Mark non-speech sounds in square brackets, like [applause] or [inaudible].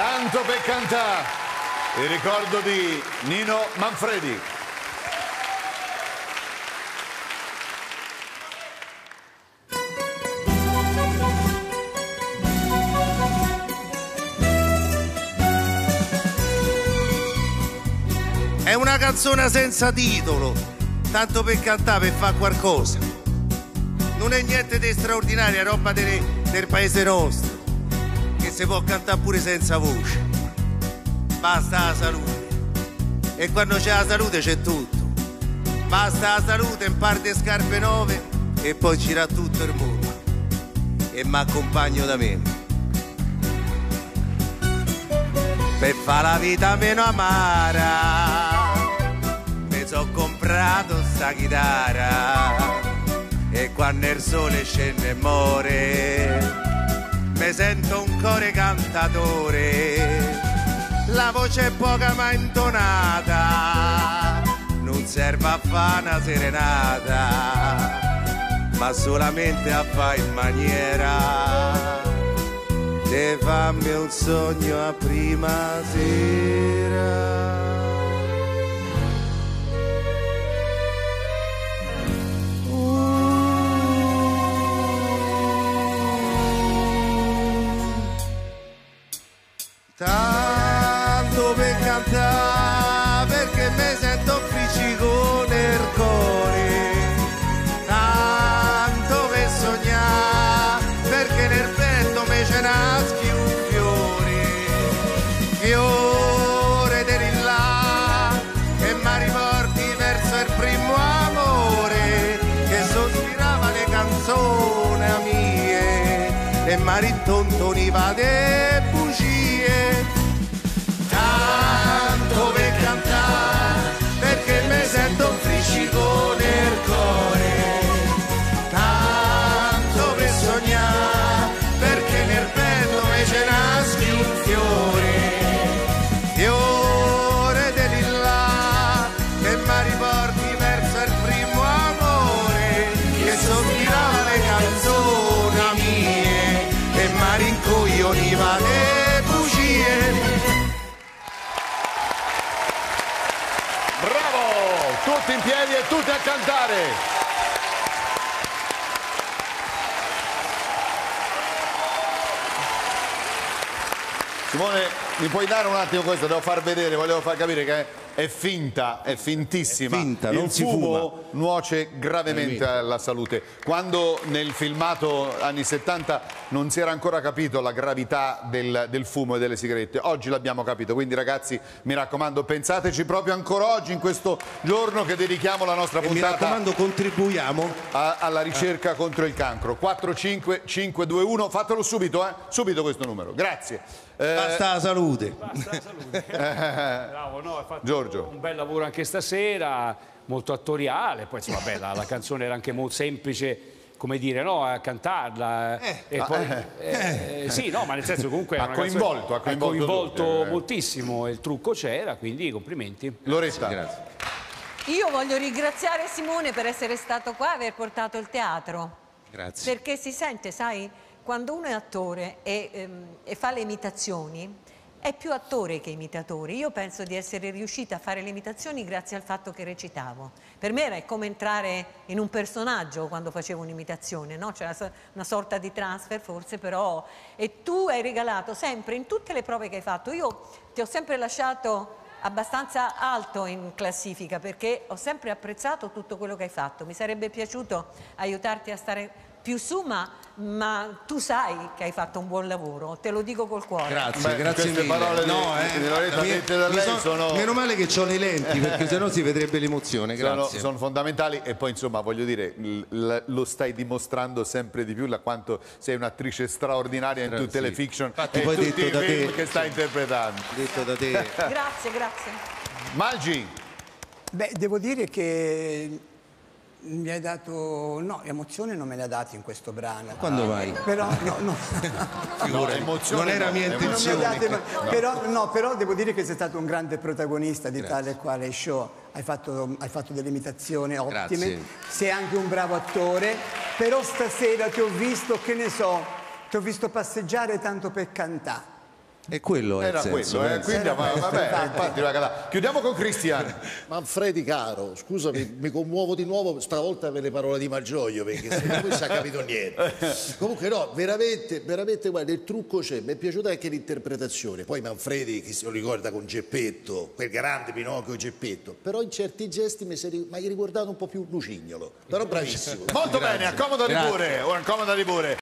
Tanto per cantare. Il ricordo di Nino Manfredi. È una canzone senza titolo, tanto per cantare, per fare qualcosa. Non è niente di straordinario, è roba del, del paese nostro, che si può cantare pure senza voce. Basta la salute. E quando c'è la salute c'è tutto. Basta la salute, un par di scarpe nuove e poi gira tutto il mondo. E mi accompagno da me. per fare la vita meno amara mi sono comprato sta chitarra e quando il sole scende e muore mi sento un core cantatore la voce è poca ma intonata non serve a fare una serenata ma solamente a fare in maniera te fammi un sogno a prima sera. Tanto per cantare perché mi sento friccico nel cuore. Tanto per sognare perché nel petto mi ce naschi un fiore. Fiore di là che mi riporti verso il primo amore Che sospirava le canzoni mie E mi rintontoniva de bugie canzoni mie e mi rincoglioniva le bugie Bravo! Tutti in piedi e tutti a cantare. Simone, mi puoi dare un attimo questo? Devo far vedere, volevo far capire che è finta, è fintissima. È finta, Il non si fumo nuoce gravemente alla salute. Quando nel filmato anni 70 non si era ancora capito la gravità del, del fumo e delle sigarette, oggi l'abbiamo capito. Quindi ragazzi, mi raccomando, pensateci proprio ancora oggi, in questo giorno che dedichiamo la nostra e mi puntata raccomando contribuiamo a- alla ricerca contro il cancro. 45521, fatelo subito, eh? subito questo numero. Grazie. Eh, basta la salute [laughs] Bravo, no, ha fatto Giorgio. un bel lavoro anche stasera, molto attoriale, poi insomma, vabbè, la, la canzone era anche molto semplice, come dire, no, a cantarla. e poi, eh, sì, no, ma nel senso comunque Ha coinvolto, canzone- ha coinvolto coinvolto eh. moltissimo, il trucco c'era, quindi complimenti. Loretta, Io voglio ringraziare Simone per essere stato qua e aver portato il teatro. grazie Perché si sente, sai, quando uno è attore e, ehm, e fa le imitazioni, è più attore che imitatore. Io penso di essere riuscita a fare le imitazioni grazie al fatto che recitavo. Per me era come entrare in un personaggio quando facevo un'imitazione, no? C'era una sorta di transfer forse, però... E tu hai regalato sempre, in tutte le prove che hai fatto, io ti ho sempre lasciato abbastanza alto in classifica perché ho sempre apprezzato tutto quello che hai fatto. Mi sarebbe piaciuto aiutarti a stare più su, ma, ma tu sai che hai fatto un buon lavoro, te lo dico col cuore. Grazie, Beh, grazie queste mille. parole di- no, eh, di Loretta mi- da lei son- sono- Meno male che ho le lenti, perché sennò si vedrebbe l'emozione. sono, Grazie. sono fondamentali e poi insomma voglio dire l- l- lo stai dimostrando sempre di più la quanto sei un'attrice straordinaria in tutte le sì. fiction Infatti e poi tutti detto i da film te, che stai interpretando Detto da te. [laughs] Grazie, grazie. Malgi Beh, devo dire che mi hai dato... No, emozione non me le ha date in questo brano. Quando vai? Però, no, no. [laughs] no, emozione non era no, mia emozione. Non mi intenzione. date, ma- però, no, però devo dire che sei stato un grande protagonista di tale e quale show. Hai fatto, hai fatto delle imitazioni ottime, Grazie. sei anche un bravo attore, però stasera ti ho visto, che ne so, ti ho visto passeggiare tanto per cantare. E quello è Era il senso. quello, eh, quindi ma- vabbè, infatti, chiudiamo con Cristian. Manfredi caro, scusami, mi commuovo di nuovo stavolta per le parole di Malgioglio perché se non si è capito niente. Comunque no, veramente, veramente guarda, il trucco c'è, mi è piaciuta anche l'interpretazione. Poi Manfredi, chi se lo ricorda con Geppetto, quel grande Pinocchio Geppetto, però in certi gesti mi si hai ricordato un po' più Lucignolo, però bravissimo. Molto bene, accomodati Grazie. pure, accomodati pure.